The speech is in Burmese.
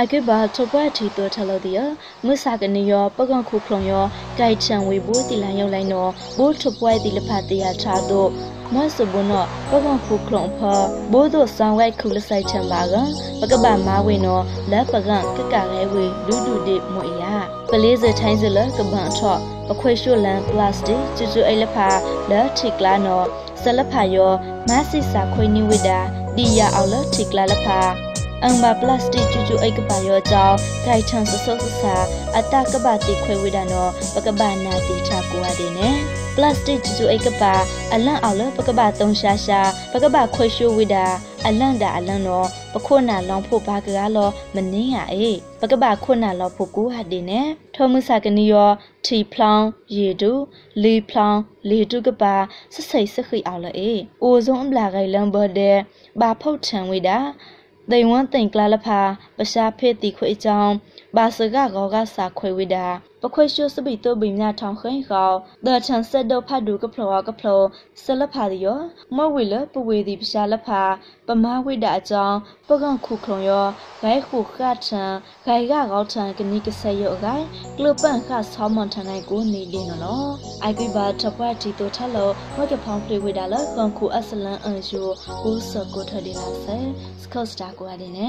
အကေဘာချပွားတီတိုထလို့ဒီယမုစာကနေယောပကံခုဖလုံယောဂိုက်ချံဝေဘူတီလန်ရောက်လိုက်နော်ဘိုးထပွားတီလဖတ်တရားချတော့မဆဘနောပကံခုခလုံဖဘိုးတို့ဆောင်ဝိုက်ခုလဆိုင်ချံပါကပကပမာဝေနော်လက်ပကံကကရဲဝေလူဒူဒီမွေရပလေးစထိုင်းစလကပန်ထော့ပခွေရှုလန်ပလတ်စတစ်ကျကျအိလဖာလက်ထိကလာနော်ဆလဖာယောမဆိစာခွေနိဝိဒါဒီယာအောင်လက်ထိကလာလဖာ အံဘာပလတ်စတစ်ကျကျအိကပါယောကြောင့်ဂိုက်ချန်ဆဆုဆဆာအတကပတိခွေဝိဒါနော်ပကပနာတိချကွာဒီနေပလတ်စတစ်ကျကျအိကပါအလန့်အောင်လပကပတုံရှာရှာပကပခွေရှုဝိဒါအလန့်တာအလန့်တော့ပခွနာလောင်ဖို့ဘာကလောမနင်းရအေးပကပခွနာလောဖို့ကူဟာဒီနေထောမှုစာကနီယောထီဖလောင်းရေတူလီဖလောင်းလေတုကပါဆဆိတ်စခိအောင်လေအေးအိုဆုံးအပလာဂိုင်လန်ဘတဲ့ဘာဖုတ်ထံဝိတာ တိန်ဝန်းတိန်ကလာလဖာပရှာဖေးတီခွေအကြောင်းဘာစကကောကစာခွေဝိတာ ပခွေရှုစပိတောဘိမြထောင်ခိန်ခေါဒချန်ဆက်တော့ဖတ်ဒူကဖလောကဖလောဆလဖာဒီယောမဝိလပဝေဒီပရှာလဖာပမဝိတာအကြောင်းပကံခုခုံယောဂိုင်ခုခတ်ထံဂိုင်ကကောထံကနိကဆယ်ယောဂိုင်ကလပန်ခဆောင်းမွန်ထန်နိုင်ကိုနေလင်းနော်အိုက်ကိဘာထပွားတီတိုထလောဝကဖောင်းပလေဝိတာလကွန်ခုအစလန်အန်ယူဘူဆကိုထဒီလာဆဲစကော့စတာကိုအဒီနေ